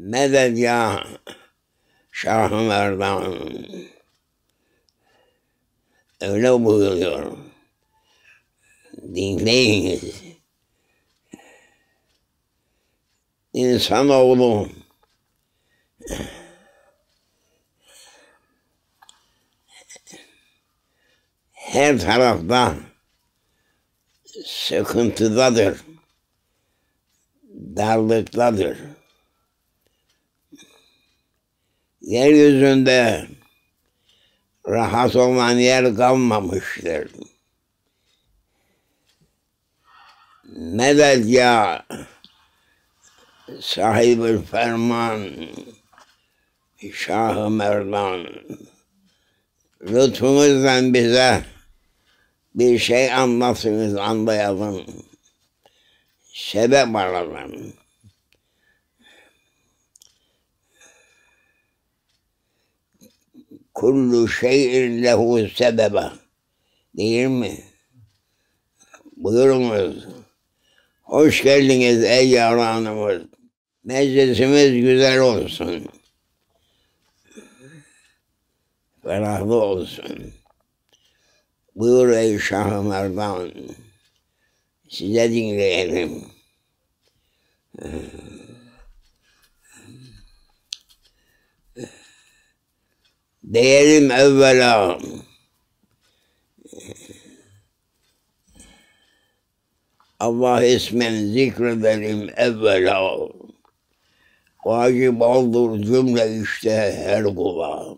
Medet ya Şah-ı Merdan. Öyle buyuruyor. Dinleyiniz. İnsanoğlu her tarafta sıkıntıdadır, darlıktadır. Yeryüzünde rahat olan yer kalmamıştır. Medet ya sahibi ferman Şah-ı Merdan lütfunuzla bize bir şey anlatınız anlayalım. Sebep alalım. Kullu şeyin lehu sebebe. Değil mi? Buyurunuz. Hoş geldiniz ey yaranımız. Meclisimiz güzel olsun. Ferahlı olsun. Buyur ey Şah-ı Merdan. Size dinleyelim. Diyelim evvela. Allah ismen zikredelim evvela. Vacip oldur cümle işte her kula.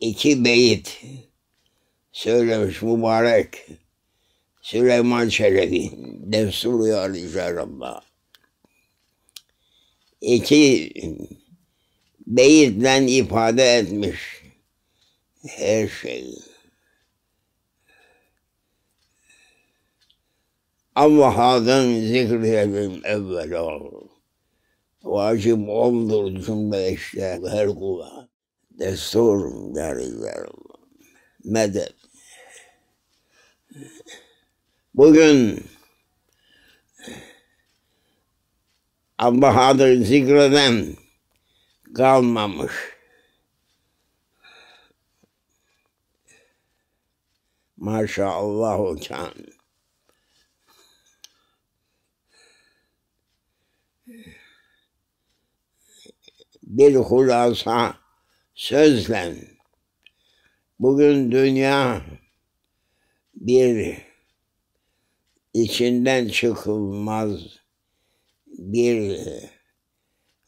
İki beyit söylemiş mübarek Süleyman Çelebi. Destur ya Ricalallah. İki beyitle ifade etmiş her şeyi. Allah'ın zikredelim evvela. Vacip oldur cümle işte her kula. Destur derler. Medet. Bugün Allah adı zikreden kalmamış. Maşallah kan. Bir hulasa sözle bugün dünya bir içinden çıkılmaz bir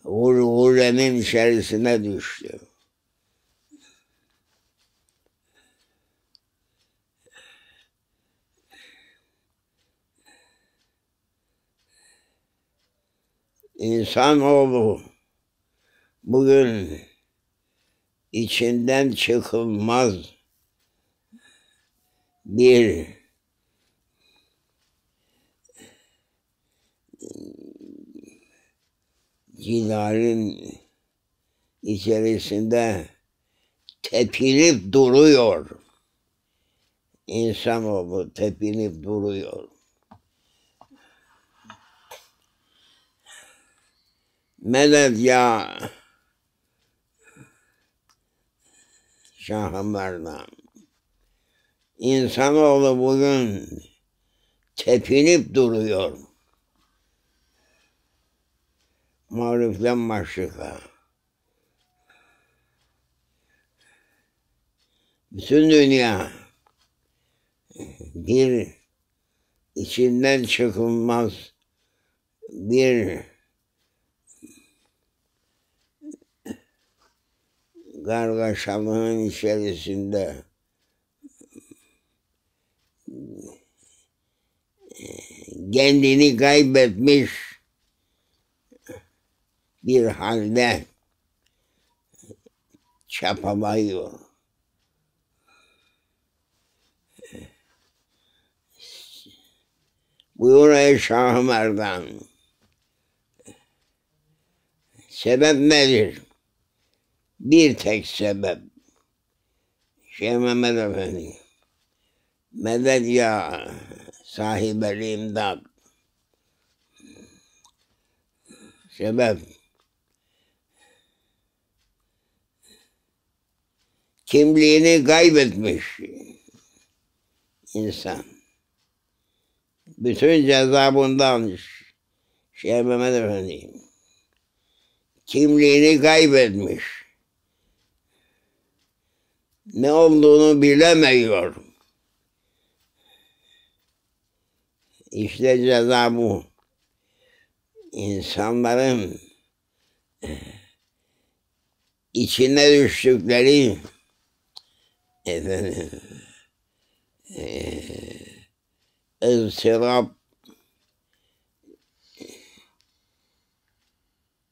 hurhurenin içerisine düştü. İnsanoğlu bugün içinden çıkılmaz bir cilalin içerisinde tepinip duruyor. İnsanoğlu tepinip duruyor. Medet ya Şah-ı Merdan. İnsanoğlu bugün tepinip duruyor. Mariften başlıka. Bütün dünya bir içinden çıkılmaz bir kargaşalığın içerisinde kendini kaybetmiş bir halde çapalıyor. Buyur ey Şah-ı Merdan. Sebep nedir? Bir tek sebep. Şeyh Mehmet Efendi. Medet ya sahibeli imdat. Sebep. Kimliğini kaybetmiş insan. Bütün ceza bundan. Şeyh Mehmet Efendi. Kimliğini kaybetmiş. Ne olduğunu bilemiyor. İşte ceza bu. İnsanların içine düştükleri efendim e, ızdırap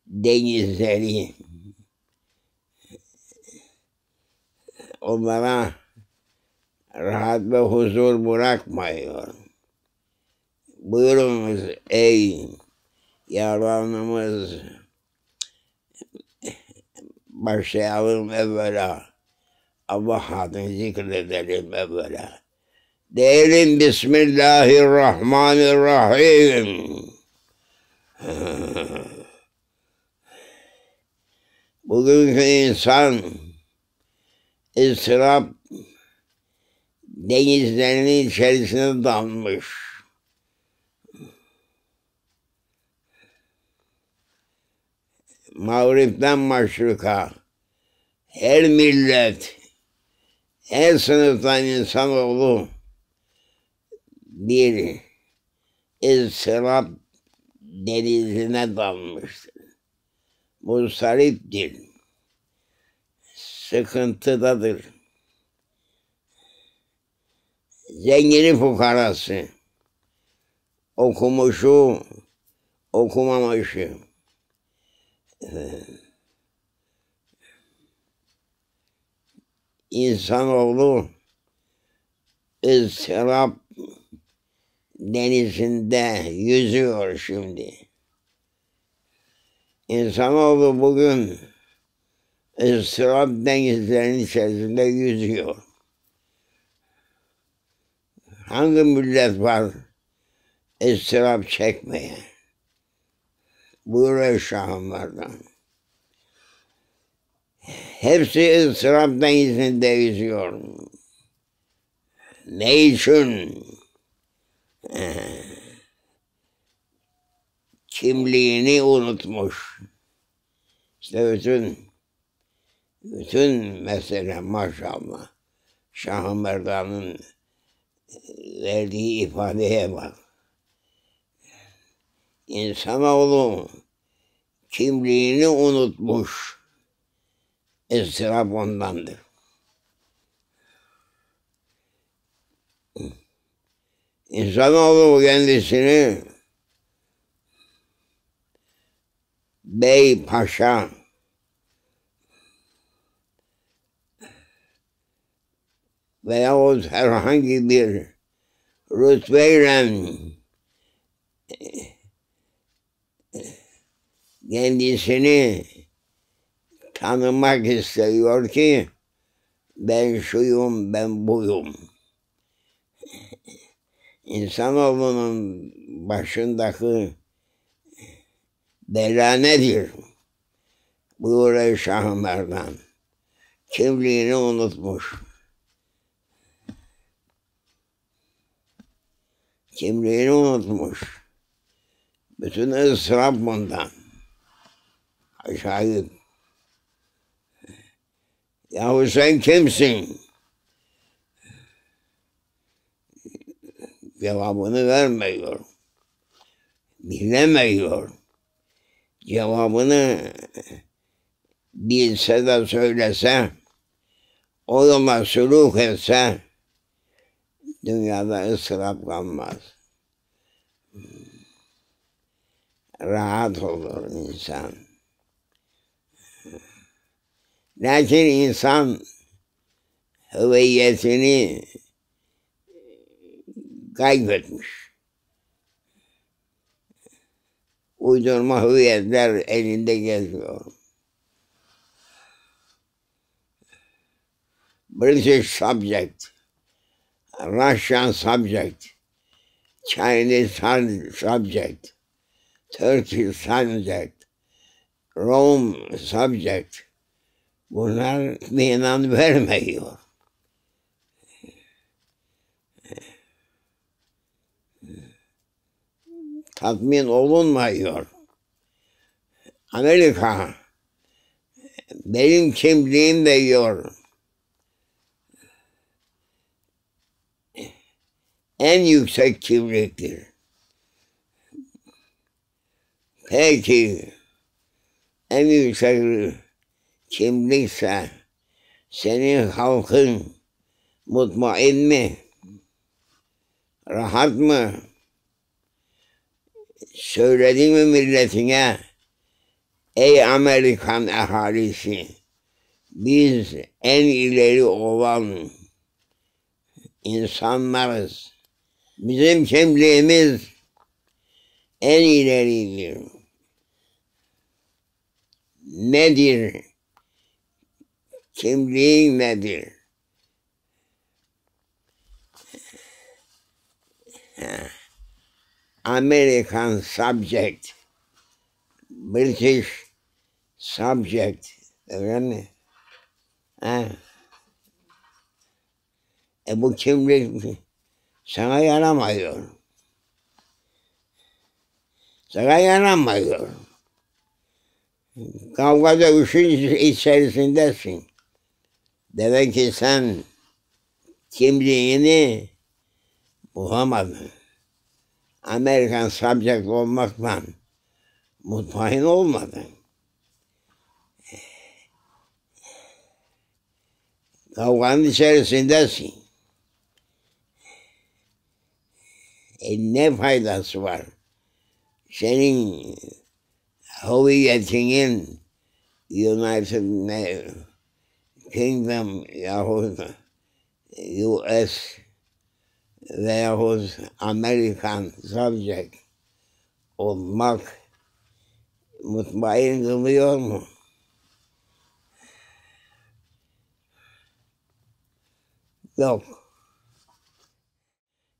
denizleri onlara rahat ve huzur bırakmıyor. Buyurunuz ey yaralanımız başlayalım evvela. Allah adını zikredelim evvela. Diyelim Bismillahirrahmanirrahim. Bugünkü insan ıstırap denizlerinin içerisine dalmış. Mağrip'ten maşrika her millet, her sınıftan insanoğlu bir ıstırap denizine dalmıştır. Mustariptir. Sıkıntıdadır. Zengini fukarası, okumuşu, okumamışı. İnsanoğlu ıstırap denizinde yüzüyor şimdi. İnsanoğlu bugün ıstırap denizlerinin içerisinde yüzüyor. Hangi millet var ıstırap çekmeye? Buyuruyor şahımlardan. Hepsi ıstırap denizinde yüzüyor. Ne için? Kimliğini unutmuş. İşte bütün bütün mesele maşallah. Şah Merdan'ın verdiği ifadeye bak. İnsanoğlu kimliğini unutmuş. İstirap ondandır. İnsanoğlu kendisini bey, paşa, veyahut herhangi bir rütbeyle kendisini tanımak istiyor ki ben şuyum, ben buyum. İnsanoğlunun başındaki bela nedir? Buyuruyor Şah Merdan. Kimliğini unutmuş. Kimliğini unutmuş. Bütün ısraf bundan. Aşağı Yahu sen kimsin? Cevabını vermiyor. Bilemiyor. Cevabını bilse de söylese, o yola sülük etse, dünyada ıstırap kalmaz. Rahat olur insan. Lakin insan hüviyetini kaybetmiş. Uydurma hüviyetler elinde geziyor. British subject, Russian subject, Chinese subject, Turkish subject, Rome subject. Bunlar inan vermiyor. Tatmin olunmuyor. Amerika benim kimliğim de diyor. En yüksek kimliktir. Peki en yüksek kimlikse senin halkın mutmain mi? Rahat mı? Söyledin mi milletine? Ey Amerikan ahalisi! Biz en ileri olan insanlarız. Bizim kimliğimiz en ileridir. Nedir? Kimliğin nedir? American subject, British subject, mi? Ha. E bu kimlik sana yaramıyor. Sana yaramıyor. Kavga dövüşün içerisindesin. Demek ki sen kimliğini bulamadın. Amerikan subject olmakla mutmain olmadın. Kavganın içerisindesin. E ne faydası var? Senin hüviyetinin United Kingdom yahut US veyahut Amerikan subject olmak mutmain kılıyor mu? Yok.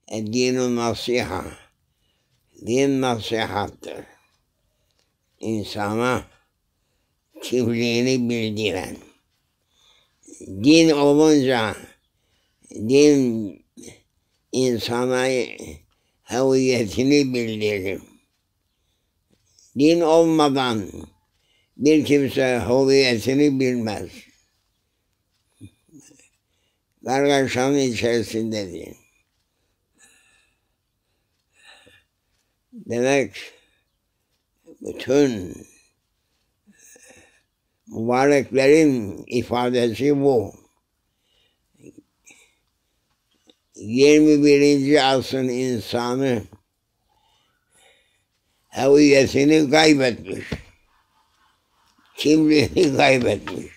E, din nasiha. Din nasihattır. İnsana kimliğini bildiren. Din olunca din insana hüviyetini bildirir. Din olmadan bir kimse hüviyetini bilmez. Kargaşanın içerisindedir. Demek bütün mübareklerin ifadesi bu. 21. asrın insanı hüviyetini kaybetmiş. Kimliğini kaybetmiş.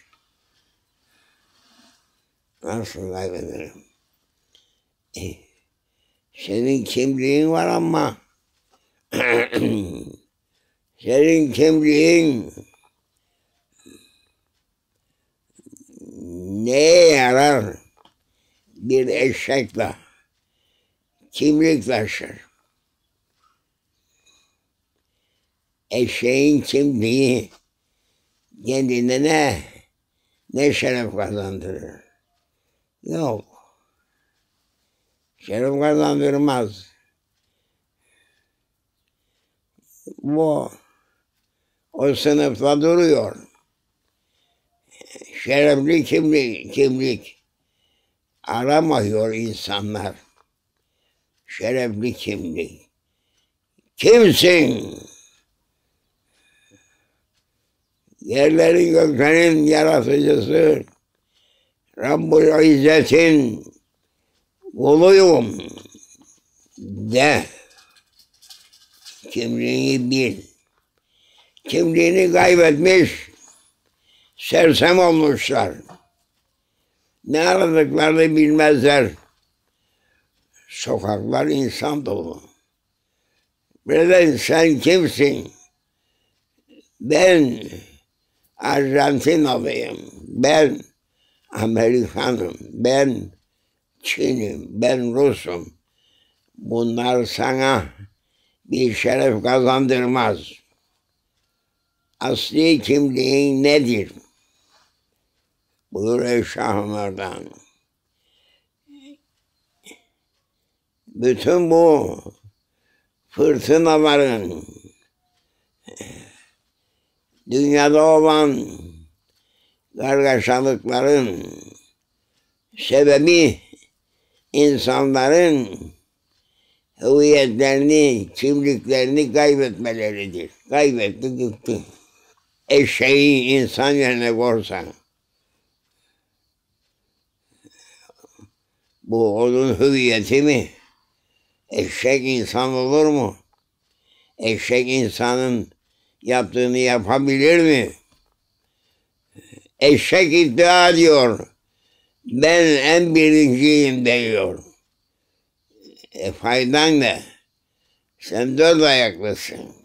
Nasıl kaybederim? E, senin kimliğin var ama senin kimliğin neye yarar? Bir eşekle kimlik taşır. Eşeğin kimliği kendine ne, ne şeref kazandırır? Yok. Şeref kazandırmaz. Bu o sınıfta duruyor. Şerefli kimlik, kimlik aramıyor insanlar. Şerefli kimlik. Kimsin? Yerlerin göklerin yaratıcısı. Rabbul İzzet'in kuluyum de. Kimliğini bil. Kimliğini kaybetmiş, sersem olmuşlar. Ne aradıklarını bilmezler. Sokaklar insan dolu. Birden sen kimsin? Ben Arjantinalıyım. Ben Amerikanım. Ben Çin'im. Ben Rus'um. Bunlar sana bir şeref kazandırmaz. asli kimliğin nedir? Buyuruyor Şah Merdan. Bütün bu fırtınaların dünyada olan kargaşalıkların sebebi insanların hüviyetlerini, kimliklerini kaybetmeleridir. Kaybetti gitti. Eşeği insan yerine korsan. Bu onun hüviyeti mi? Eşek insan olur mu? Eşek insanın yaptığını yapabilir mi? Eşek iddia ediyor. Ben en birinciyim diyor. E faydan ne? Sen dört ayaklısın.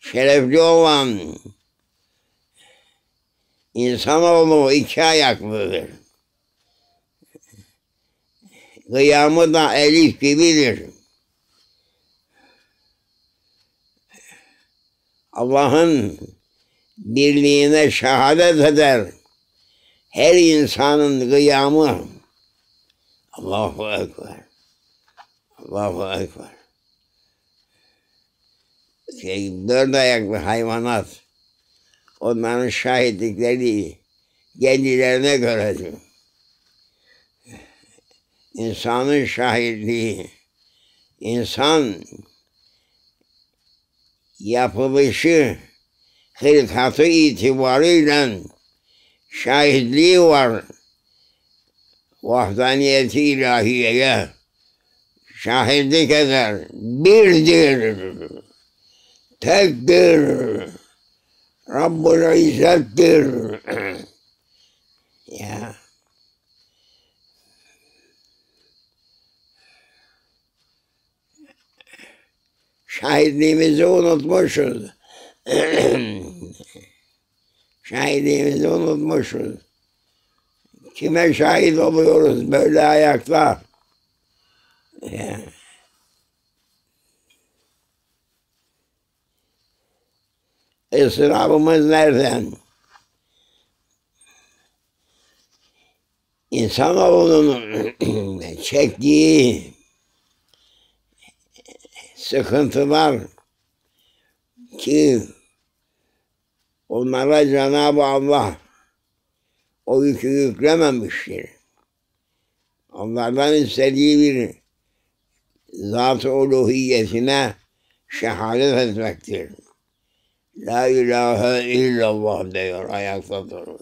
Şerefli olan insanoğlu iki ayaklıdır. Kıyamı da elif gibidir. Allah'ın birliğine şehadet eder. Her insanın kıyamı Allahu Ekber. Allahu Ekber. Şey, dört ayaklı hayvanat onların şahitlikleri kendilerine göredir. İnsanın şahitliği, insan yapılışı, hırkatı itibarıyla şahitliği var. Vahdaniyeti ilahiyeye şahitlik eder. Birdir. Tektir. Rabbul İzzettir. ya. Şahitliğimizi unutmuşuz. Şahitliğimizi unutmuşuz. Kime şahit oluyoruz böyle ayakta? Ya. Esrarımız nereden? İnsanoğlunun çektiği sıkıntılar ki onlara Cenab-ı Allah o yükü yüklememiştir. Onlardan istediği bir zat-ı uluhiyetine şehadet etmektir. La ilahe illallah diyor ayakta durur.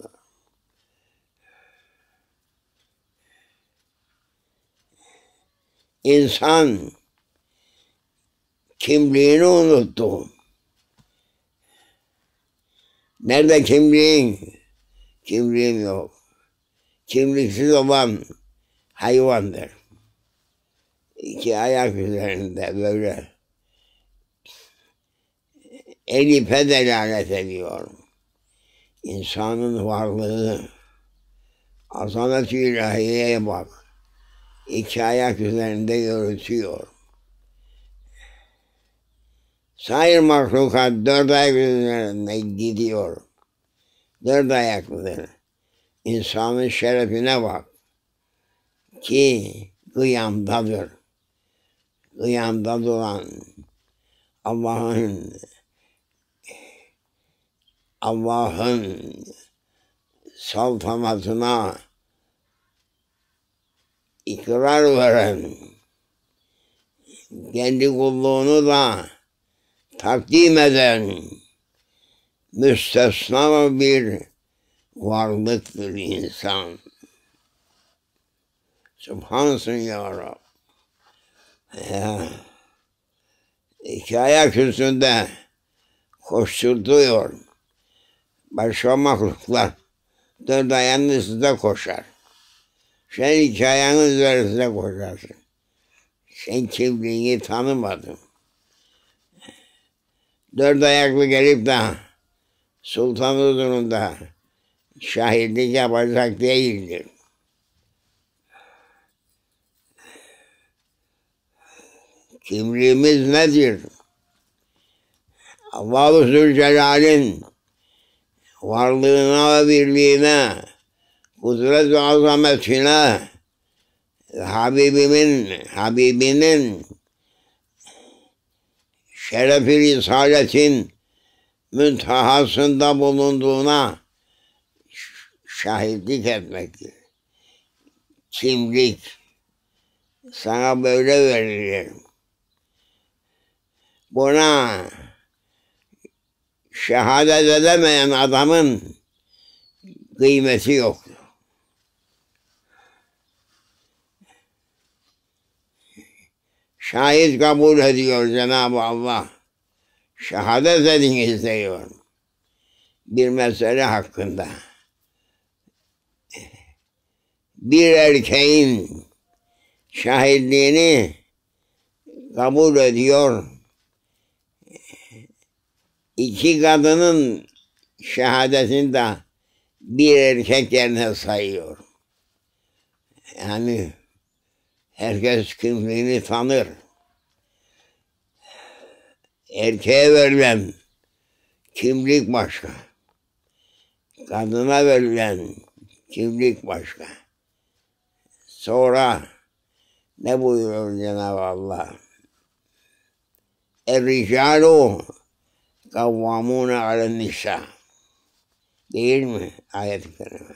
İnsan kimliğini unuttu. Nerede kimliğin? Kimliğim yok. Kimliksiz olan hayvandır. İki ayak üzerinde böyle elipe delalet ediyor. İnsanın varlığı azamet-i ilahiyeye bak. İki ayak üzerinde yürütüyor. Sair mahlukat dört ayak üzerinde gidiyor. Dört ayaklıdır. İnsanın şerefine bak. Ki kıyamdadır. Kıyamda duran Allah'ın Allah'ın saltanatına ikrar veren kendi kulluğunu da takdim eden müstesna bir varlıktır insan. Subhansın ya Rab. Ya. İki ayak üstünde koşturtuyor. Başka mahluklar ayağının üstünde koşar. Sen ayağının üzerinde koşarsın. Sen kimliğini tanımadın. Dört ayaklı gelip de sultan huzurunda şahitlik yapacak değildir. Kimliğimiz nedir? Allah-u Zülcelal'in varlığına ve birliğine, kudret ve azametine, Habibimin, Habibinin şerefi risaletin müntehasında bulunduğuna şahitlik etmektir. Kimlik sana böyle verilir. Buna şehadet edemeyen adamın kıymeti yoktur. Şahit kabul ediyor Cenab-ı Allah. Şehadet ediniz diyor. Bir mesele hakkında. Bir erkeğin şahitliğini kabul ediyor. İki kadının şehadetini de bir erkek yerine sayıyor. Yani herkes kimliğini tanır. Erkeğe verilen kimlik başka. Kadına verilen kimlik başka. Sonra ne buyuruyor Cenab-ı Allah? Er-ricalu kavvamune alen nisa. Değil mi ayet-i kerime?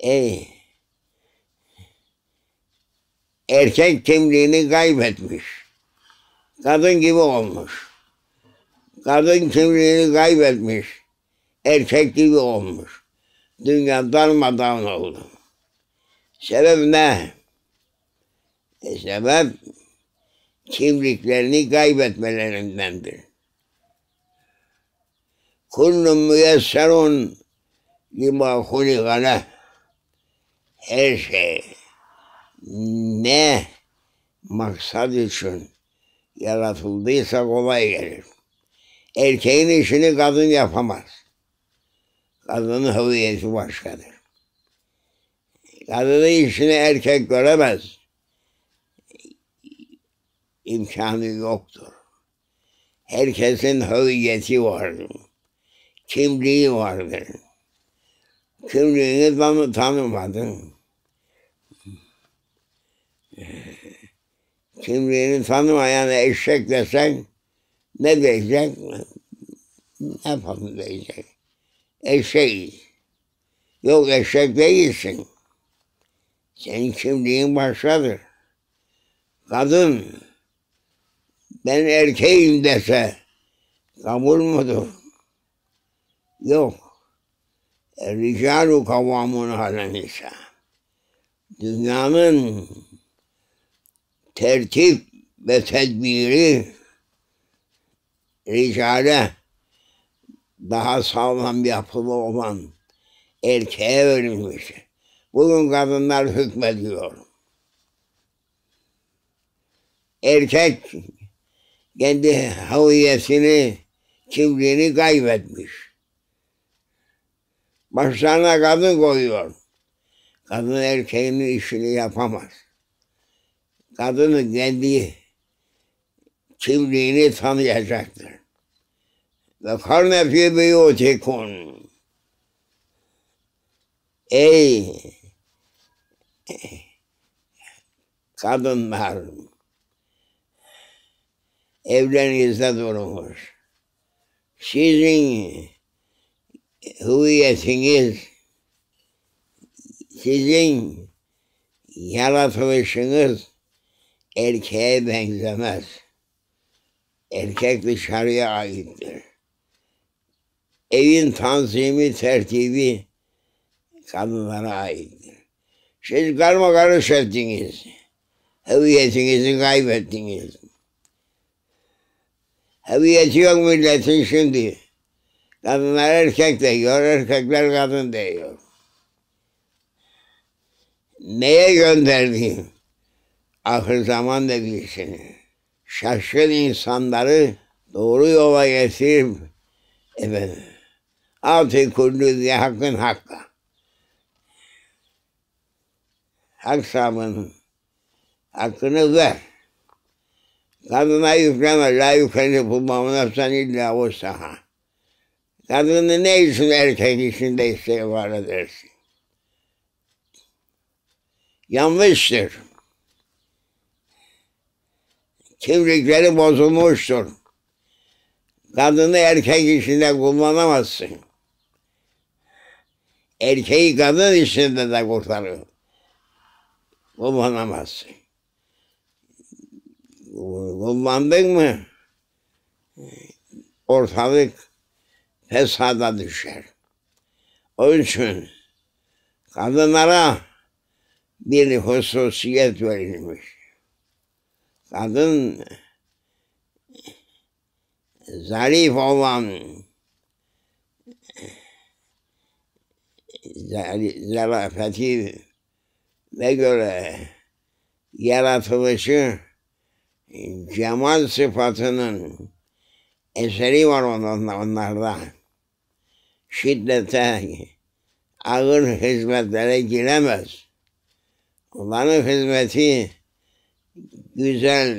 Ey erkek kimliğini kaybetmiş. Kadın gibi olmuş. Kadın kimliğini kaybetmiş. Erkek gibi olmuş. Dünya darmadağın oldu. Sebep ne? E sebep kimliklerini kaybetmelerindendir. Kullun müyesserun lima huligale her şey ne maksat için yaratıldıysa kolay gelir. Erkeğin işini kadın yapamaz. Kadının hüviyeti başkadır. Kadının işini erkek göremez. İmkanı yoktur. Herkesin hüviyeti vardır. Kimliği vardır. Kimliğini tanı tanımadın. Kimliğini tanımayan eşek desen ne diyecek? Ne yapalım diyecek. Eşeğiz. Yok eşek değilsin. Senin kimliğin başkadır. Kadın ben erkeğim dese kabul mudur? Yok. Ricalu kavvamun alen nisa. Dünyanın tertip ve tedbiri ricale daha sağlam yapılı olan erkeğe verilmiş. Bugün kadınlar hükmediyor. Erkek kendi haviyesini, kimliğini kaybetmiş. Başlarına kadın koyuyor. Kadın erkeğin işini yapamaz. Kadının kendi kimliğini tanıyacaktır. Ve karne biyutikun. Ey kadınlar evlerinizde durunuz. Sizin hüviyetiniz, sizin yaratılışınız erkeğe benzemez. Erkek dışarıya aittir. Evin tanzimi, tertibi kadınlara aittir. Siz karma karış ettiniz. Hüviyetinizi kaybettiniz. Hüviyeti yok milletin şimdi. Kadınlar erkek diyor, erkekler kadın diyor. Neye gönderdi? Ahir zaman dediğisini. Şaşkın insanları doğru yola getirip efendim, altı kullu diye hakkın hakka. Hak sahibi'nin hakkını ver. Kadına yükleme, la yükleni bulmamı nefsen illa o saha. Kadını ne için erkek işinde istiğfar edersin? Yanlıştır. Kimlikleri bozulmuştur. Kadını erkek işinde kullanamazsın. Erkeği kadın işinde de kurtarır. Kullanamazsın. Kullandın mı ortalık fesada düşer. Onun için kadınlara bir hususiyet verilmiş. Kadın zarif olan zarafeti ve göre yaratılışı cemal sıfatının eseri var onlarda. Şiddete, ağır hizmetlere giremez. Onların hizmeti güzel,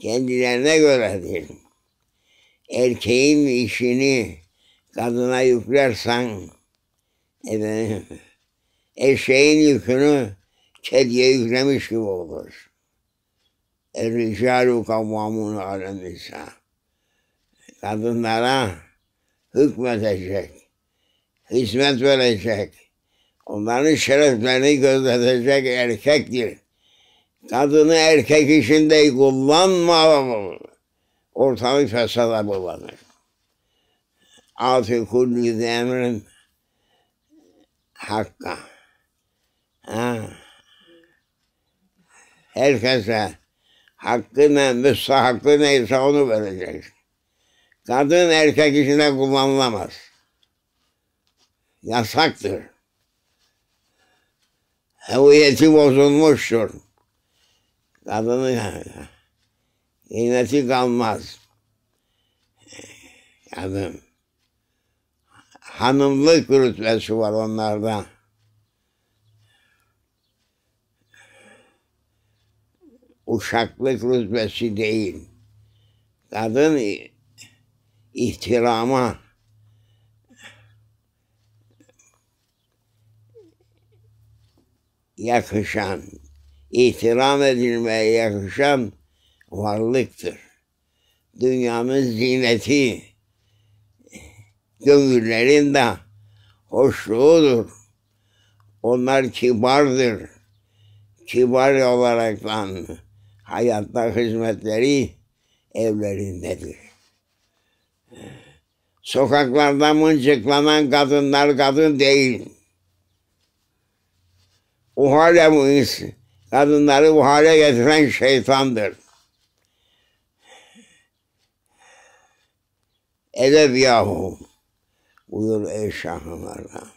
kendilerine göredir. Erkeğin işini kadına yüklersen, efendim, eşeğin yükünü kediye yüklemiş gibi olur. Er-ricalu kavvamun alen nisa. Kadınlara hükmedecek, hizmet verecek, onların şereflerini gözetecek erkektir. Kadını erkek işinde kullanma, ortalık fesada bulanır. Atı kulli emrin hakka. Ha. Herkese hakkı ne, müstahakkı neyse onu verecek. Kadın erkek işine kullanılamaz. Yasaktır. Heviyeti bozulmuştur. Kadının kıymeti kalmaz. Kadın. Hanımlık rütbesi var onlarda. Uşaklık rütbesi değil. Kadın ihtirama yakışan, ihtiram edilmeye yakışan varlıktır. Dünyanın zineti, gönüllerin de hoşluğudur. Onlar kibardır. Kibar olaraktan hayatta hizmetleri evlerindedir. Sokaklarda mıncıklanan kadınlar kadın değil. O hale bu kadınları bu hale getiren şeytandır. Edeb yahu buyur ey şahımarla.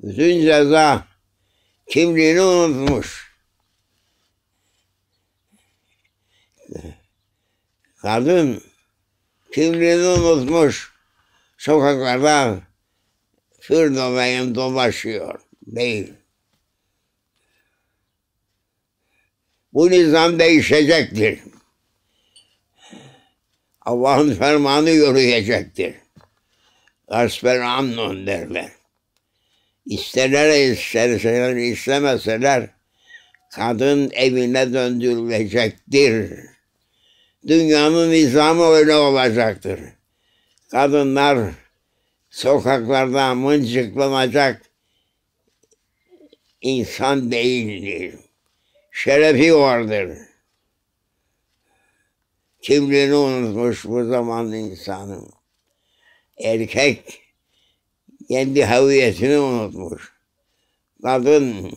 Bütün ceza kimliğini unutmuş. Kadın kimliğini unutmuş. Sokaklarda fırdolayın dolaşıyor. Değil. Bu nizam değişecektir. Allah'ın fermanı yürüyecektir. Gasper amnon derler. İsterler isterseler istemeseler kadın evine döndürülecektir. Dünyanın nizamı öyle olacaktır. Kadınlar sokaklarda mıncıklanacak insan değildir. Şerefi vardır. Kimliğini unutmuş bu zaman insanın. Erkek kendi haviyetini unutmuş. Kadın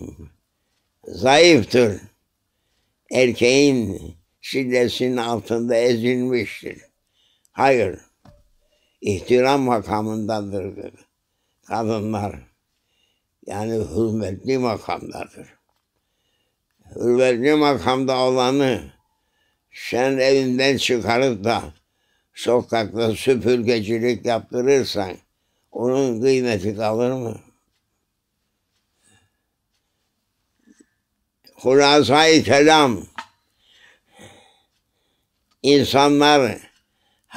zayıftır. Erkeğin şiddetinin altında ezilmiştir. Hayır, ihtiram makamındadır kadınlar. Yani hürmetli makamdadır. Hürmetli makamda olanı sen evinden çıkarıp da sokakta süpürgecilik yaptırırsan onun kıymeti kalır mı? Hulasay kelam insanlar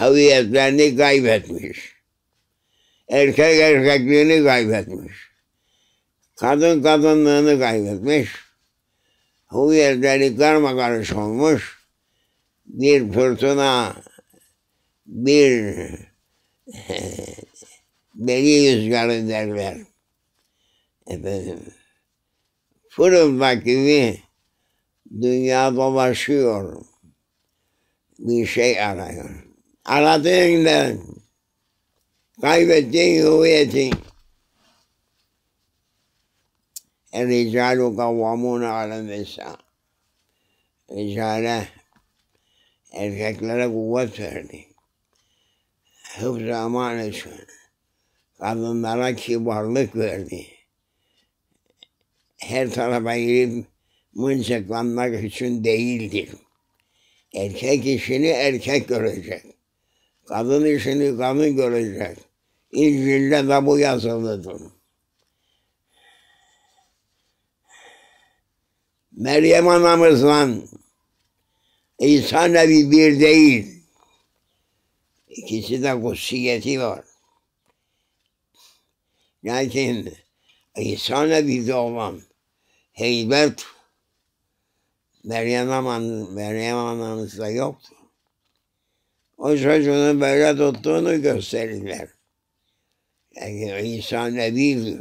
hüviyetlerini kaybetmiş. Erkek erkekliğini kaybetmiş. Kadın kadınlığını kaybetmiş. Hüviyetleri karma karış olmuş. Bir fırtına, bir deli rüzgarı derler. Efendim, fırıldak gibi dünya dolaşıyor Bir şey arıyor. Aradığında kaybettiğin hüviyetin الرجال قوامون على النساء Ricale erkeklere kuvvet verdi. Hıfz aman için. Kadınlara kibarlık verdi. Her tarafa girip mıncıklanmak için değildir. Erkek işini erkek görecek. Kadın işini kadın görecek. İncil'de de bu yazılıdır. Meryem anamızla İsa Nebi bir değil. İkisi de kutsiyeti var. Lakin İsa Nebi'de olan heybet Meryem, Aman, Meryem anamızda yoktu. O çocuğunu böyle tuttuğunu gösterirler. Yani İsa Nebi'dir.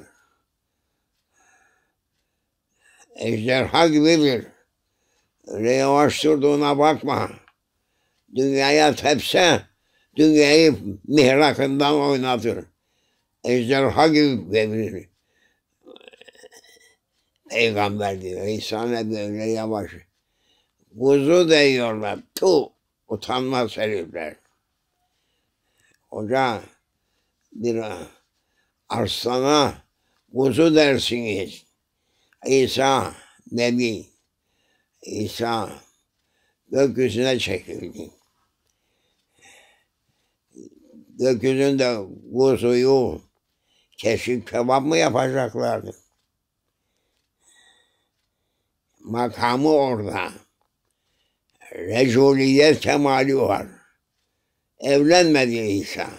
Ejderha gibidir. Öyle yavaş durduğuna bakma. Dünyaya tepse, dünyayı mihrakından oynatır. Ejderha gibi devirir. Peygamber diyor. İsa Nebi öyle yavaş. Kuzu değiyorlar. Tu utanmaz herifler. Hoca bir arslana kuzu dersiniz. İsa Nebi İsa gökyüzüne çekildi. Gökyüzünde kuzuyu kesip kebap mı yapacaklardı? Makamı orada. Resuliyet kemali var. Evlenmedi İsa.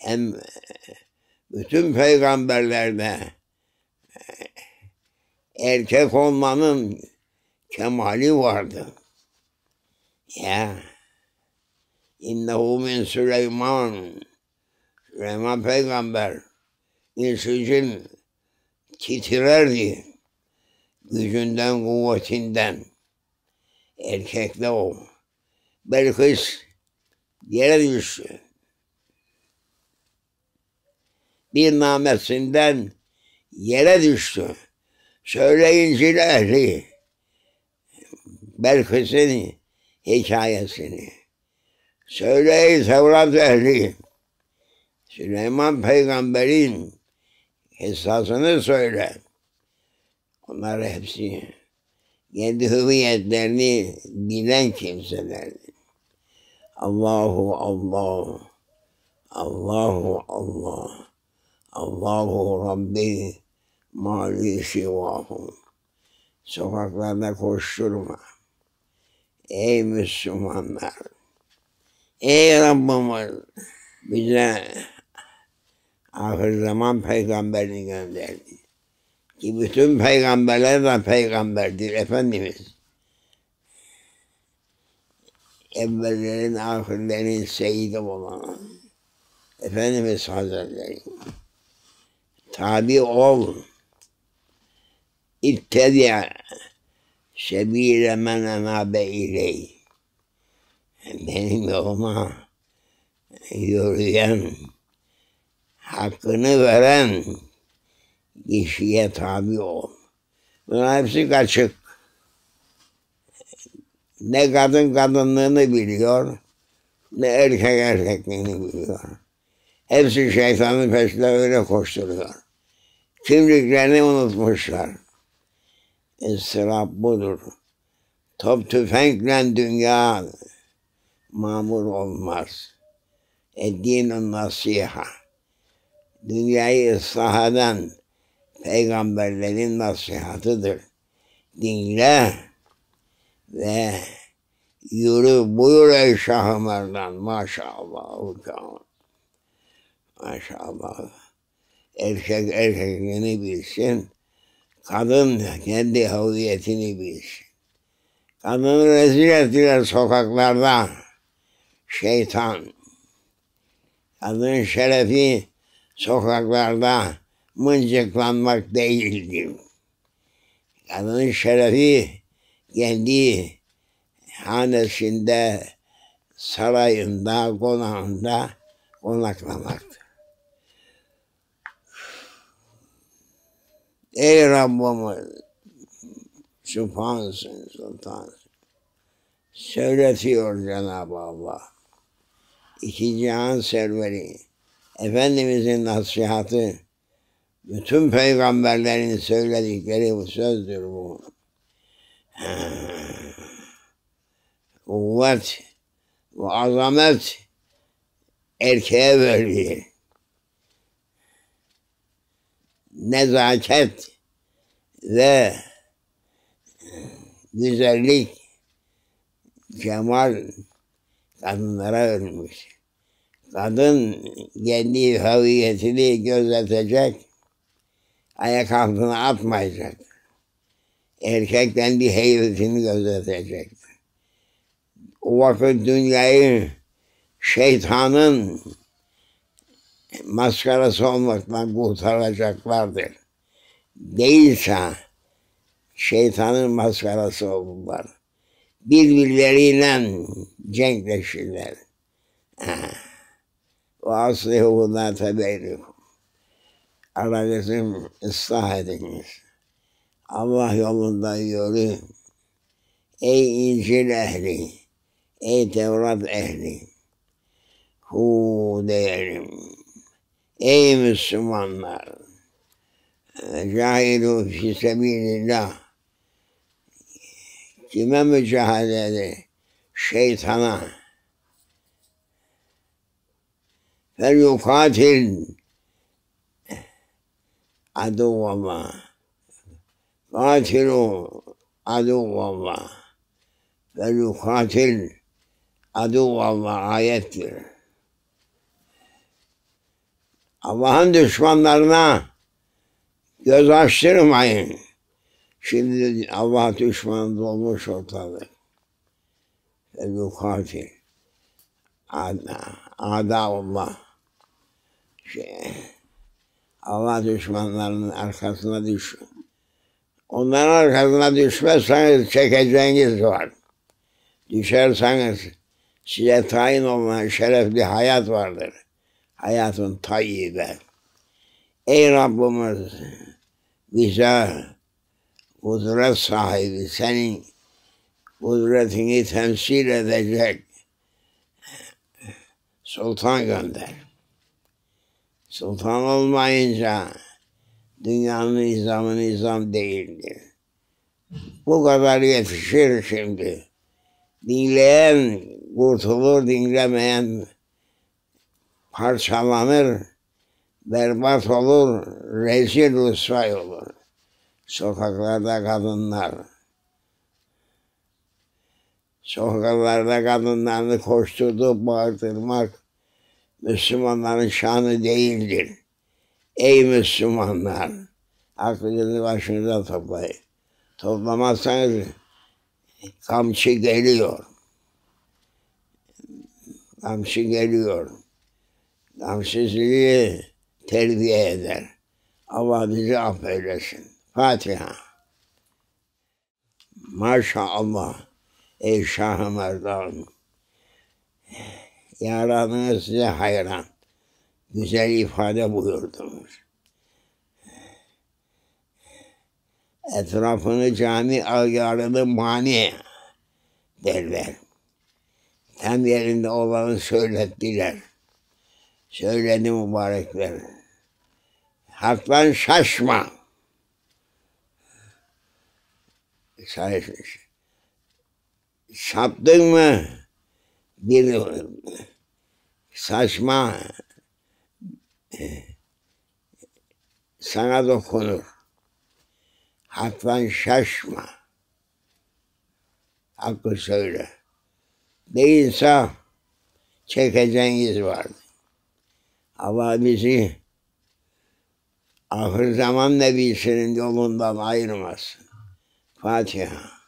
hem bütün peygamberlerde erkek olmanın kemali vardı. Ya innehu min Süleyman Süleyman peygamber insücün titrerdi gücünden kuvvetinden erkekte o. Belkıs yere düştü bir namesinden yere düştü. Söyleyin zil ehli. Belkıs'ın hikayesini. Söyleyin Tevrat ehli. Süleyman peygamberin hissasını söyle. Onlar hepsi kendi hüviyetlerini bilen kimselerdi. Allahu Allah. Allahu Allah. Allahu Rabbi mali sivahu. Sokaklarda koşturma. Ey Müslümanlar. Ey Rabbimiz bize ahir zaman peygamberini gönderdi. Ki bütün peygamberler de peygamberdir Efendimiz. Evvellerin ahirlerin seyidi olan Efendimiz Hazretleri tabi ol. İttebi' sebile men enabe iley. Benim yoluma yürüyen, hakkını veren kişiye tabi ol. Bunlar hepsi kaçık. Ne kadın kadınlığını biliyor, ne erkek erkekliğini biliyor. Hepsi şeytanın peşinde öyle koşturuyor. Kimliklerini unutmuşlar. İstirap budur. Top tüfekle dünya mamur olmaz. Eddinun nasiha. Dünyayı ıslah eden peygamberlerin nasihatıdır. Dinle ve yürü buyur ey Şah Merdan maşallah. Maşallah. Erkek erkekliğini bilsin. Kadın kendi hüviyetini bilsin. Kadını rezil ettiler sokaklarda. Şeytan. Kadın şerefi sokaklarda mıncıklanmak değildir. Kadının şerefi kendi hanesinde, sarayında, konağında konaklamaktır. Ey Rabbimiz, Sübhansın, Sultansın. Söyletiyor Cenab-ı Allah. İki cihan serveri, Efendimizin nasihatı, bütün peygamberlerin söyledikleri bu sözdür bu. Kuvvet ve azamet erkeğe verilir. Nezaket ve güzellik, cemal kadınlara verilmiş. Kadın kendi hüviyetini gözetecek, ayak altına atmayacak. Erkekten bir heybetini gözetecek. O vakit dünyayı şeytanın maskarası olmaktan kurtaracaklardır. Değilse şeytanın maskarası olurlar. Birbirleriyle cenkleşirler. Ve aslihu la tebeynikum. Aranızı ıslah ediniz. Allah yolunda yürü. Ey İncil ehli, ey Tevrat ehli, hu diyelim. Ey Müslümanlar, cahidu fi sebilillah. Kime mücadele? Şeytana. Fel yukatil aduvallah. Katilu aduvallah. Fel yukatil aduvallah ayettir. Allah'ın düşmanlarına göz açtırmayın. Şimdi Allah düşmanı dolmuş ortalık. Yukatil. Ada, ada Allah. Şey, Allah düşmanlarının arkasına düşün. Onların arkasına düşmezseniz çekeceğiniz var. Düşerseniz size tayin olmayan şerefli hayat vardır. Hayatın tayyibe. Ey Rabbimiz bize kudret sahibi senin kudretini temsil edecek sultan gönder. Sultan olmayınca dünyanın nizamı nizam değildir. Bu kadar yetişir şimdi. Dinleyen kurtulur, dinlemeyen parçalanır, berbat olur, rezil rüsvay olur. Sokaklarda kadınlar, sokaklarda kadınlarını koşturdup bağırtırmak Müslümanların şanı değildir. Ey Müslümanlar! Aklınızı başınıza toplayın. Toplamazsanız kamçı geliyor. Kamçı geliyor. Kamçı sizi terbiye eder. Allah bizi affeylesin. Fatiha. Maşallah. Ey Şah-ı Merdan. Yaradınız size hayran. Güzel ifade buyurdunuz. Etrafını cami ayarını mani derler. Tam yerinde olanı söylettiler. Söyledi mübarekler. Haktan şaşma. Şaşmış. Saptın mı? Bir saçma sana dokunur. Haktan şaşma. Hakkı söyle. Değilse çekeceğin iz vardır. Allah bizi ahir zaman nebisinin yolundan ayırmasın. Fatiha.